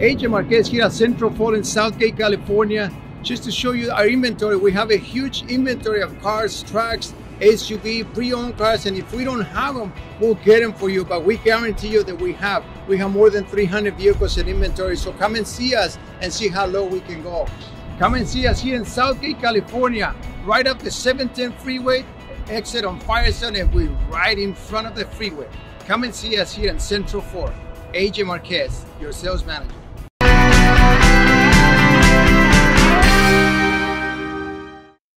AJ Marquez here at Central Ford in South Gate, California. Just to show you our inventory, we have a huge inventory of cars, trucks, SUV, pre-owned cars, and if we don't have them, we'll get them for you, but we guarantee you that we have. We have more than 300 vehicles in inventory, so come and see us and see how low we can go. Come and see us here in South Gate, California, right up the 710 freeway, exit on Firestone, and we're right in front of the freeway. Come and see us here in Central Ford. AJ Marquez, your sales manager.